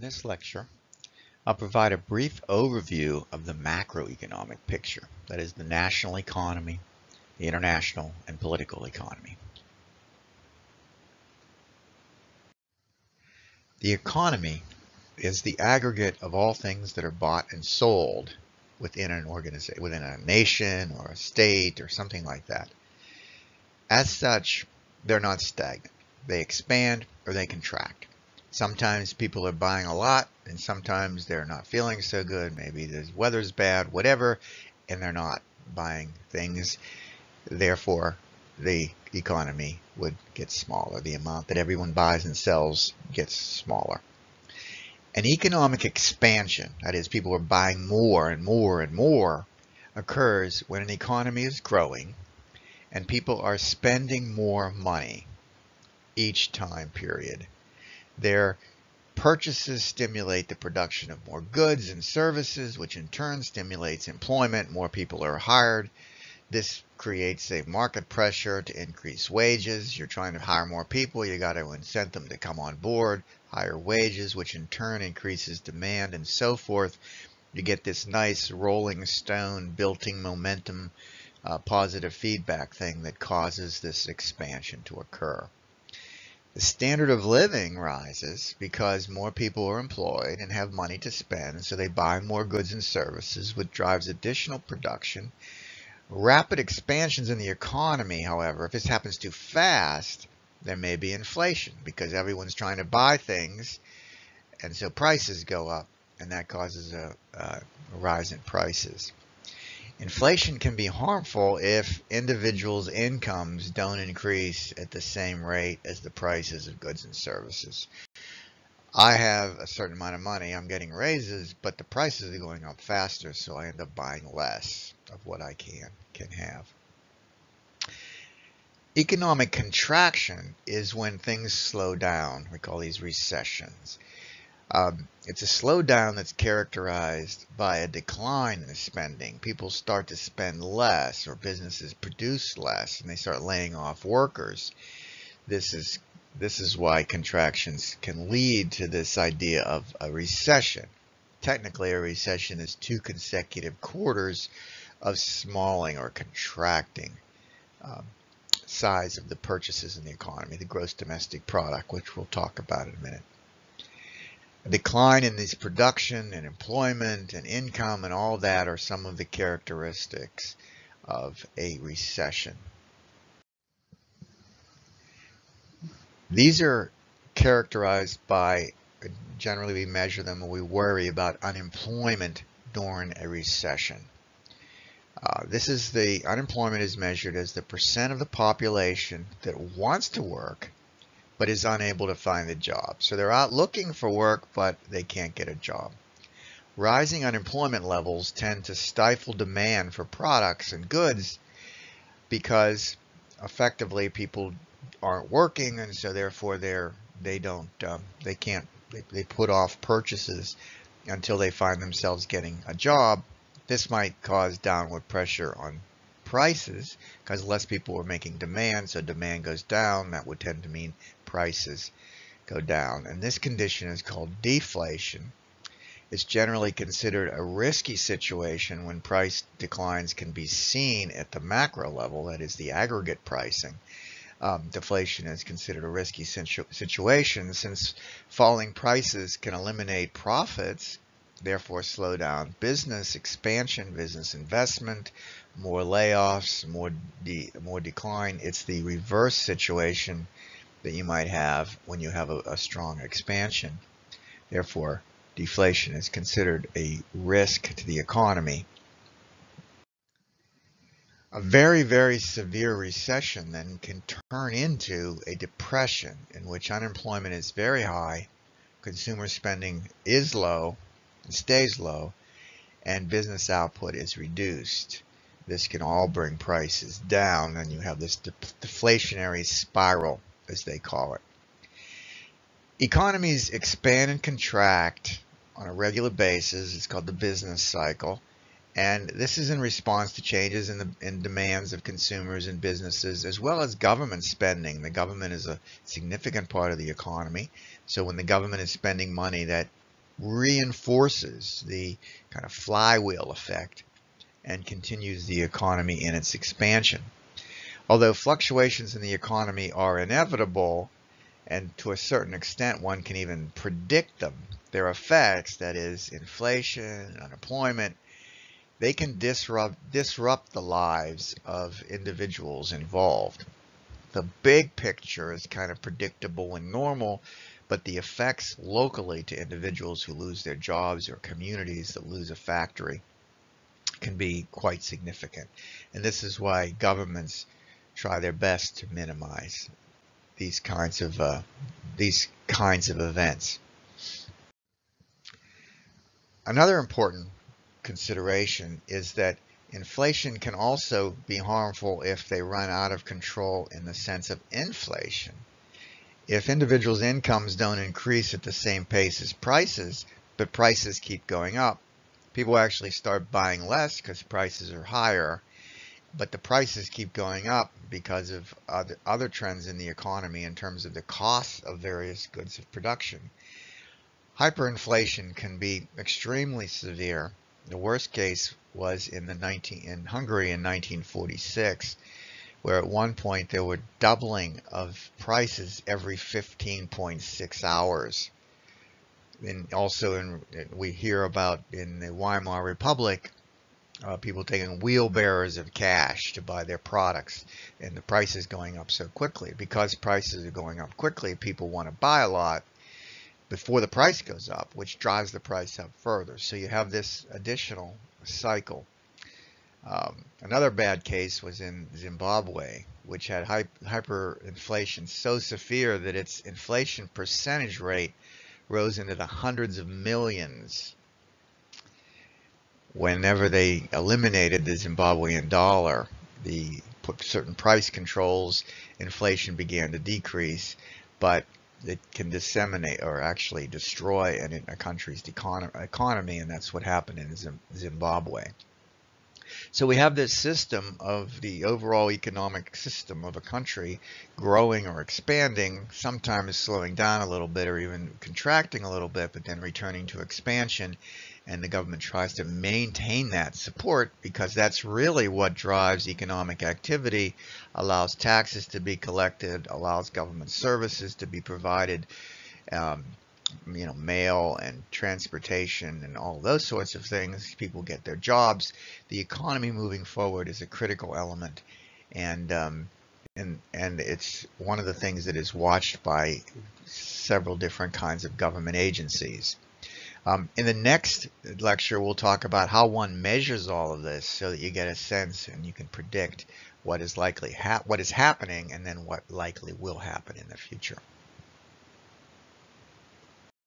In this lecture, I'll provide a brief overview of the macroeconomic picture, that is the national economy, the international and political economy. The economy is the aggregate of all things that are bought and sold within an organization, within a nation or a state or something like that. As such, they're not stagnant. They expand or they contract. Sometimes people are buying a lot and sometimes they're not feeling so good. Maybe the weather's bad, whatever, and they're not buying things. Therefore, the economy would get smaller. The amount that everyone buys and sells gets smaller. An economic expansion, that is, people are buying more and more and more, occurs when an economy is growing and people are spending more money each time period. Their purchases stimulate the production of more goods and services, which in turn stimulates employment. More people are hired. This creates a market pressure to increase wages. You're trying to hire more people. You got to incent them to come on board, higher wages, which in turn increases demand and so forth. You get this nice rolling stone building momentum, uh, positive feedback thing that causes this expansion to occur. The standard of living rises because more people are employed and have money to spend, so they buy more goods and services, which drives additional production. Rapid expansions in the economy, however, if this happens too fast, there may be inflation because everyone's trying to buy things, and so prices go up, and that causes a, a rise in prices. Inflation can be harmful if individuals' incomes don't increase at the same rate as the prices of goods and services. I have a certain amount of money, I'm getting raises, but the prices are going up faster, so I end up buying less of what I can, can have. Economic contraction is when things slow down. We call these recessions. Um, it's a slowdown that's characterized by a decline in spending. People start to spend less or businesses produce less and they start laying off workers. This is this is why contractions can lead to this idea of a recession. Technically, a recession is two consecutive quarters of smalling or contracting um, size of the purchases in the economy, the gross domestic product, which we'll talk about in a minute. Decline in this production and employment and income and all that are some of the characteristics of a recession. These are characterized by, generally we measure them and we worry about unemployment during a recession. Uh, this is the unemployment is measured as the percent of the population that wants to work but is unable to find a job. So they're out looking for work, but they can't get a job. Rising unemployment levels tend to stifle demand for products and goods because effectively people aren't working and so therefore they're they don't um, they can't they, they put off purchases until they find themselves getting a job this might cause downward pressure on prices because less people are making demand so demand goes down that would tend to mean prices go down. And this condition is called deflation. It's generally considered a risky situation when price declines can be seen at the macro level, that is the aggregate pricing. Um, deflation is considered a risky situ situation since falling prices can eliminate profits, therefore slow down business expansion, business investment, more layoffs, more de more decline. It's the reverse situation that you might have when you have a, a strong expansion. Therefore, deflation is considered a risk to the economy. A very, very severe recession then can turn into a depression in which unemployment is very high, consumer spending is low and stays low, and business output is reduced. This can all bring prices down and you have this de deflationary spiral as they call it. Economies expand and contract on a regular basis. It's called the business cycle. And this is in response to changes in the in demands of consumers and businesses, as well as government spending. The government is a significant part of the economy. So when the government is spending money, that reinforces the kind of flywheel effect and continues the economy in its expansion. Although fluctuations in the economy are inevitable, and to a certain extent one can even predict them, their effects, that is inflation, unemployment, they can disrupt, disrupt the lives of individuals involved. The big picture is kind of predictable and normal, but the effects locally to individuals who lose their jobs or communities that lose a factory can be quite significant. And this is why governments try their best to minimize these kinds of uh, these kinds of events. Another important consideration is that inflation can also be harmful if they run out of control in the sense of inflation. If individuals' incomes don't increase at the same pace as prices, but prices keep going up, people actually start buying less because prices are higher, but the prices keep going up because of other, other trends in the economy in terms of the cost of various goods of production. Hyperinflation can be extremely severe. The worst case was in the 19 in Hungary in 1946, where at one point there were doubling of prices every 15.6 hours. And also, in, we hear about in the Weimar Republic, uh, people taking wheelbarrows of cash to buy their products, and the prices going up so quickly. Because prices are going up quickly, people want to buy a lot before the price goes up, which drives the price up further. So you have this additional cycle. Um, another bad case was in Zimbabwe, which had hyperinflation so severe that its inflation percentage rate rose into the hundreds of millions whenever they eliminated the Zimbabwean dollar, the put certain price controls, inflation began to decrease, but it can disseminate or actually destroy an, a country's economy, and that's what happened in Zimbabwe. So we have this system of the overall economic system of a country growing or expanding, sometimes slowing down a little bit or even contracting a little bit, but then returning to expansion. And the government tries to maintain that support because that's really what drives economic activity, allows taxes to be collected, allows government services to be provided, um, you know, mail and transportation and all those sorts of things. People get their jobs. The economy moving forward is a critical element, and um, and and it's one of the things that is watched by several different kinds of government agencies. Um, in the next lecture, we'll talk about how one measures all of this so that you get a sense and you can predict what is likely what is happening and then what likely will happen in the future.